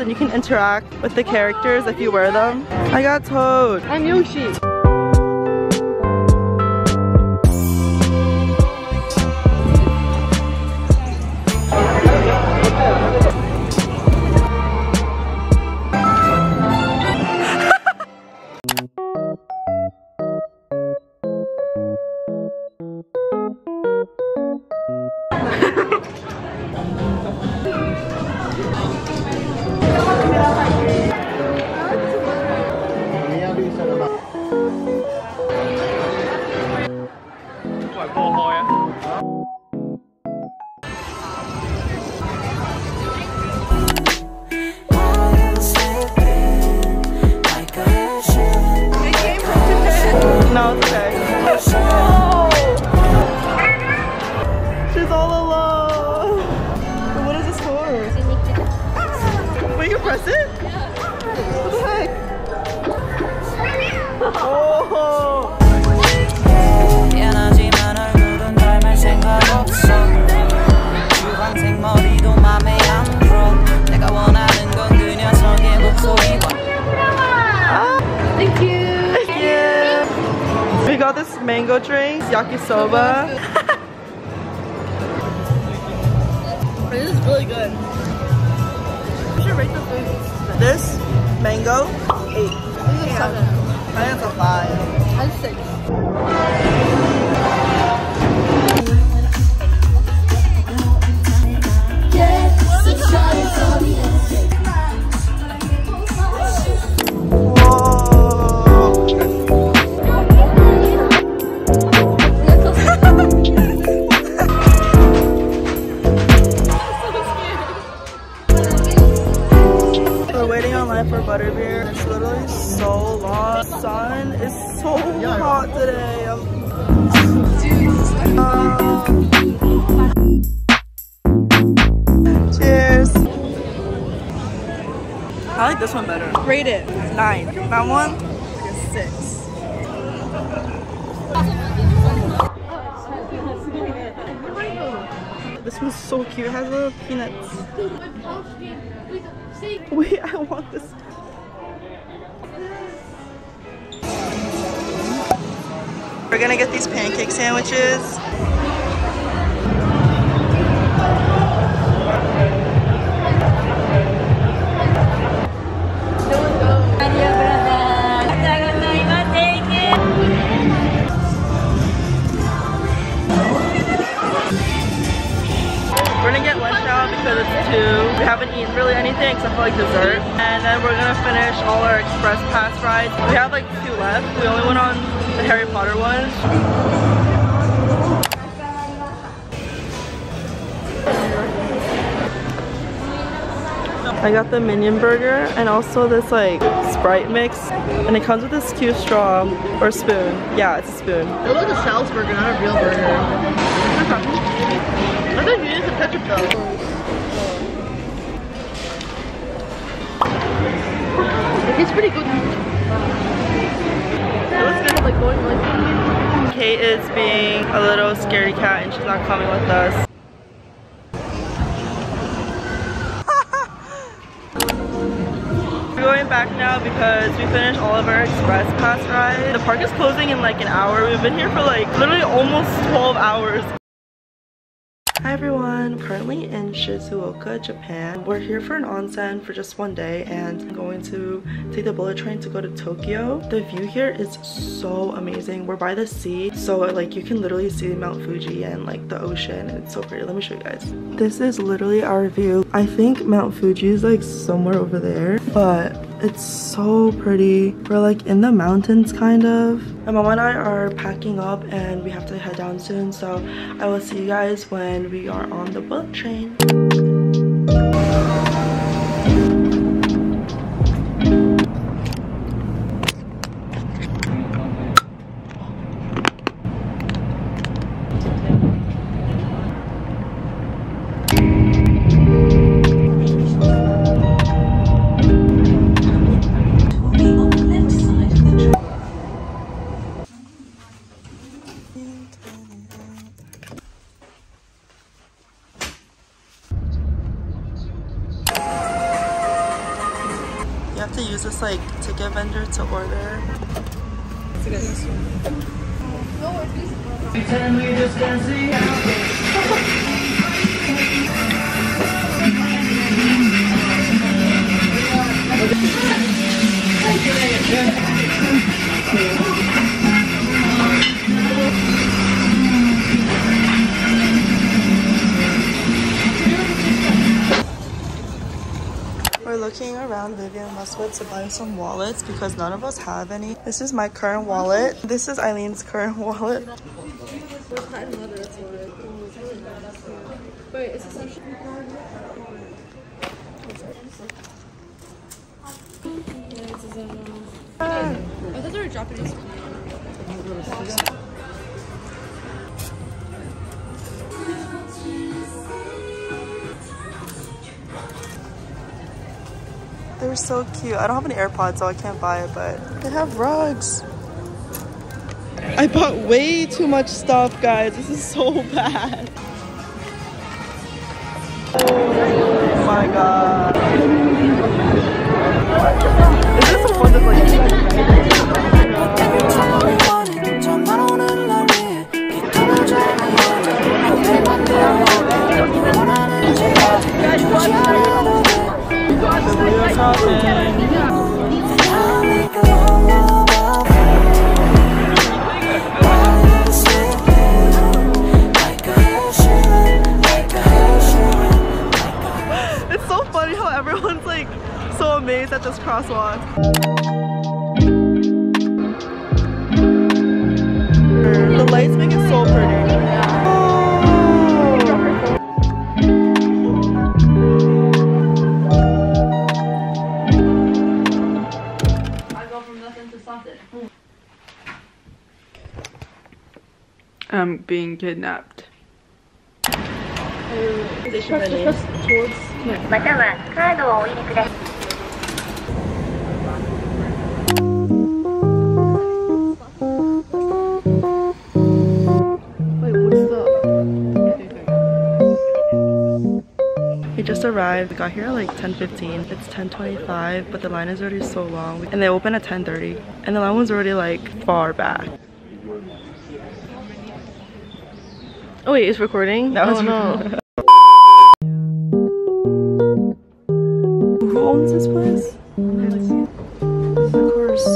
and you can interact with the characters if you wear them. I got Toad. I'm Yoshi. No, it's okay. She's all alone. What is this for? Wait, you press it? What the heck? Oh! Mango drinks, yakisoba. This is really good. You should rate the food. This mango, eight. This is a seven. I it's a five. I'm six. So long. The sun is so hot today. Um, cheers. I like this one better. Rate it. Nine. That one, like a six. This one's so cute. It has little peanuts. Wait, I want this. We're gonna get these pancake sandwiches. We're gonna get lunch now because it's two. We haven't really anything except for like dessert. And then we're gonna finish all our express pass rides. We have like two left. We only went on the Harry Potter one. I got the minion burger and also this like Sprite mix. And it comes with this cute straw or spoon. Yeah, it's a spoon. It looks like a Sal's burger, not a real burger. I thought you used a It's pretty good. Kate is being a little scaredy cat and she's not coming with us. We're going back now because we finished all of our express pass ride. The park is closing in like an hour. We've been here for like literally almost 12 hours. Hi currently in Shizuoka, Japan. We're here for an onsen for just one day and I'm going to take the bullet train to go to Tokyo. The view here is so amazing. We're by the sea, so like you can literally see Mount Fuji and like the ocean and it's so pretty. Let me show you guys. This is literally our view. I think Mount Fuji is like somewhere over there, but It's so pretty. We're like in the mountains kind of. My mom and I are packing up and we have to head down soon. So I will see you guys when we are on the boat train. To use this like ticket vendor to order. Looking around Vivienne Westwood to buy some wallets because none of us have any. This is my current wallet. This is Eileen's current wallet. I thought they were Japanese. They're so cute. I don't have an AirPod, so I can't buy it, but they have rugs. I bought way too much stuff, guys. This is so bad. Oh my god. It's so funny how everyone's like so amazed at this crosswalk. kidnapped. just arrived. We got here at like 10.15. It's 10.25, but the line is already so long. And they open at 10.30. And the line was already like far back. Oh wait, it's recording? That was oh no. Who owns this place? Of course.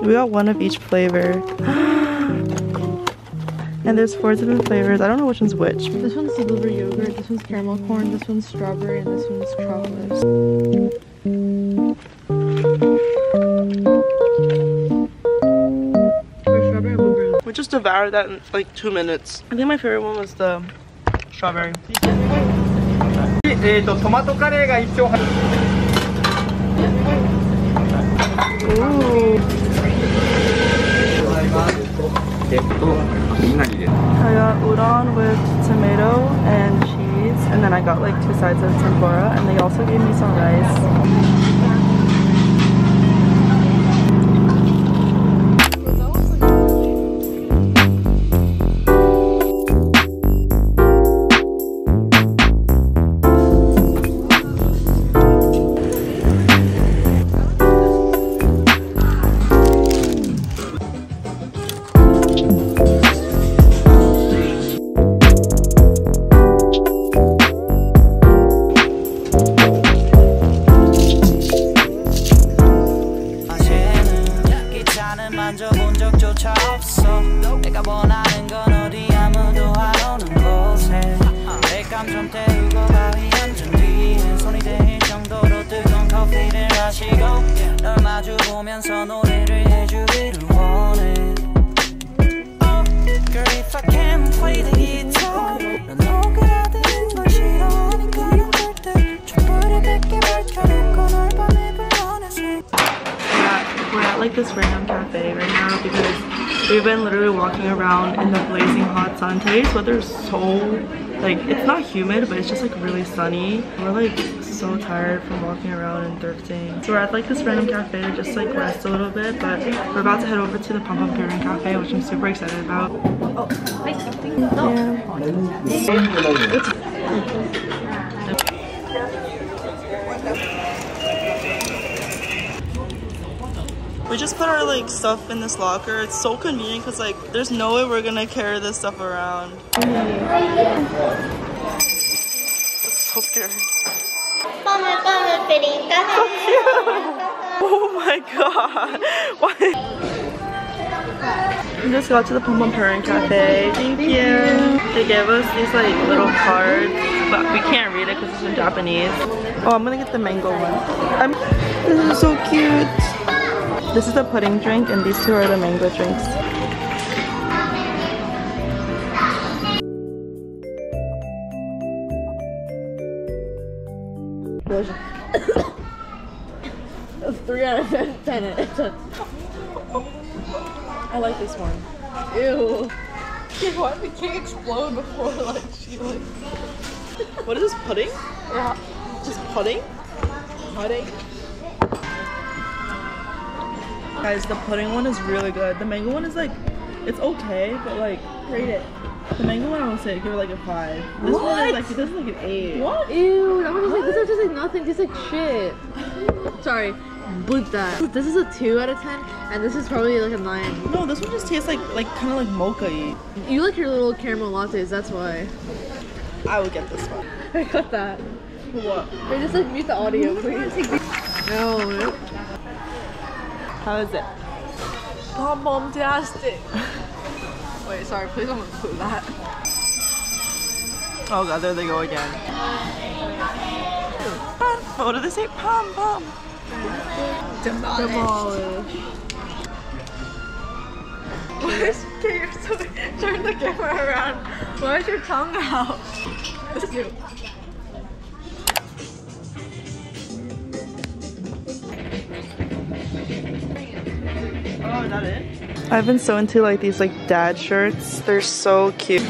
We got one of each flavor. and there's four different flavors. I don't know which one's which. This one's the blueberry yogurt, this one's caramel corn, this one's strawberry, and this one's chocolate. devoured that in like two minutes. I think my favorite one was the strawberry. I got udon with tomato and cheese and then I got like two sides of tempura and they also gave me some rice. 마시고 널 마주 보면서 노래를 해주기를 원해 Oh, girl, if I can play the guitar 넌 오그라드는 걸 싫어하니까 욕할 때 촛불을 밝게 밝혀놓고 널 밤에 불러내서 at, we're at like this random cafe right now because we've been literally walking around in the blazing hot sun. Today's weather's so like it's not humid but it's just like really sunny. We're like so tired from walking around and thrifting. So we're at like this random cafe to just like rest a little bit but we're about to head over to the Pom Pom Purin Cafe which I'm super excited about. We just put our like stuff in this locker. It's so convenient because like there's no way we're gonna carry this stuff around. So scary. Oh my god. Why? We just got to the Pom Pom Purin Cafe. Thank you. They gave us these like little cards, but we can't read it because it's in Japanese. Oh, I'm gonna get the mango one. I'm, this is so cute. This is the pudding drink and these two are the mango drinks. Three out of ten. ten out of ten. I like this one. Ew. Why did the cake explode before like she like What is this pudding? yeah. Just pudding? Pudding? Guys, the pudding one is really good. The mango one is like, it's okay, but like, Rate it. the mango one I would say give it like a five. This one is like, this is like an eight. What? Ew, that one is like this one tastes like nothing, tastes like shit. Sorry, bleep that. This is a two out of ten, and this is probably like a nine. No, this one just tastes like, like kind of like mocha-y. You like your little caramel lattes, that's why. I would get this one. I got that. What? Wait, just like mute the audio, please. No. How is it? Bomb bombastic. Wait, sorry, please don't include that. Oh god, there they go again. What do they say? Pom pom. Demolish. Okay, you're so turn the camera around. Why is your tongue out? That's cute. That it? I've been so into like these like dad shirts. They're so cute.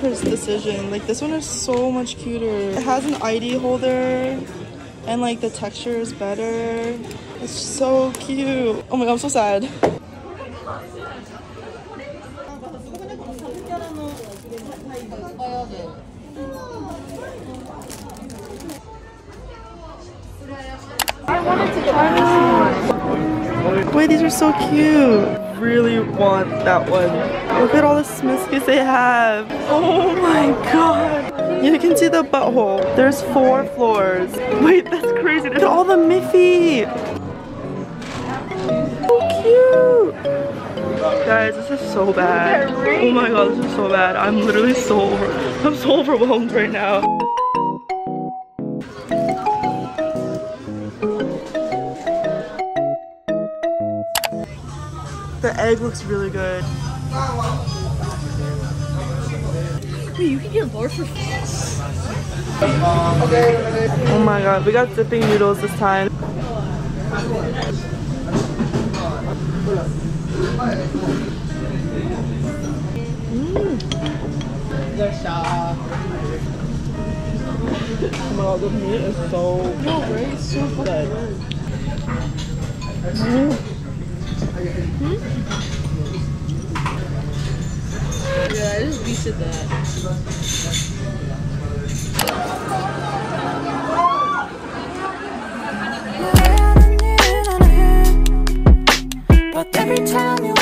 Pers- decision. Like this one is so much cuter. It has an ID holder and like the texture is better. It's so cute. Oh my god, I'm so sad. I wanted to try this one. Wait, these are so cute. Really want that one. Look at all the Smiths they have. Oh my god. You can see the butthole. There's four floors. Wait, that's crazy. Look at all the Miffy. So cute. Guys, this is so bad. Oh my god, this is so bad. I'm literally so over I'm so overwhelmed right now. The egg looks really good. Wait, you can get for Oh my god, we got dipping noodles this time. Oh my god, the meat is so no, right? So good. Mm. Hmm? Yeah, I just wasted that. But every time you